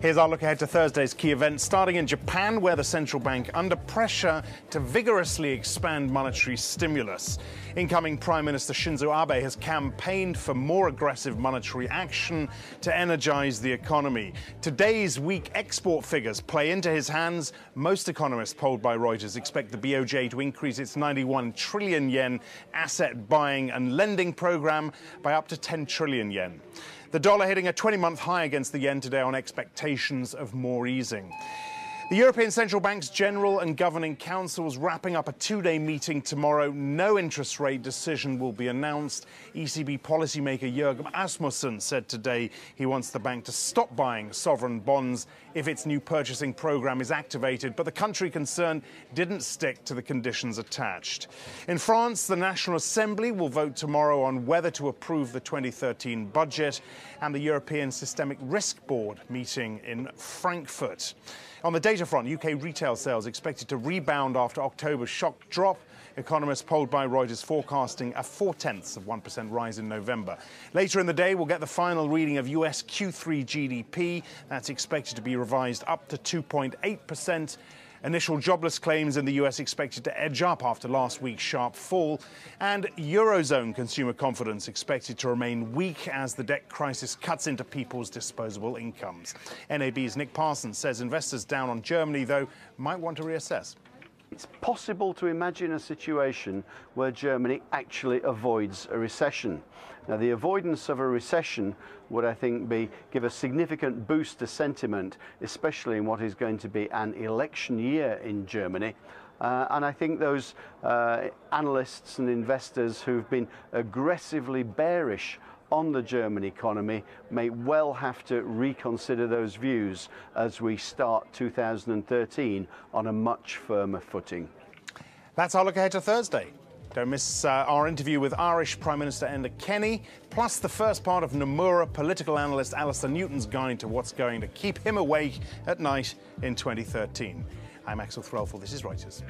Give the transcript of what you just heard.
Here's our look ahead to Thursday's key events, starting in Japan, where the central bank under pressure to vigorously expand monetary stimulus. Incoming Prime Minister Shinzo Abe has campaigned for more aggressive monetary action to energize the economy. Today's weak export figures play into his hands. Most economists polled by Reuters expect the BOJ to increase its 91 trillion yen asset buying and lending program by up to 10 trillion yen. The dollar hitting a 20 month high against the yen today on expectations of more easing. The European Central Bank's General and Governing Council is wrapping up a two day meeting tomorrow. No interest rate decision will be announced. ECB policymaker Jurgen Asmussen said today he wants the bank to stop buying sovereign bonds if its new purchasing program is activated, but the country concerned didn't stick to the conditions attached. In France, the National Assembly will vote tomorrow on whether to approve the 2013 budget, and the European Systemic Risk Board meeting in Frankfurt. On the data front, UK retail sales expected to rebound after October's shock drop. Economists polled by Reuters forecasting a four tenths of 1% rise in November. Later in the day, we'll get the final reading of US Q3 GDP. That's expected to be revised up to 2.8%. Initial jobless claims in the US expected to edge up after last week's sharp fall, and Eurozone consumer confidence expected to remain weak as the debt crisis cuts into people's disposable incomes. NAB's Nick Parsons says investors down on Germany, though, might want to reassess. It's possible to imagine a situation where Germany actually avoids a recession. Now, the avoidance of a recession would, I think, be give a significant boost to sentiment, especially in what is going to be an election year in Germany. Uh, and I think those uh, analysts and investors who've been aggressively bearish on the German economy may well have to reconsider those views as we start 2013 on a much firmer footing. That's our look ahead to Thursday. Don't miss uh, our interview with Irish Prime Minister Enda Kenny, plus the first part of Nomura political analyst Alastair Newton's guide to what's going to keep him awake at night in 2013. I'm Axel Threlfall. This is Reuters.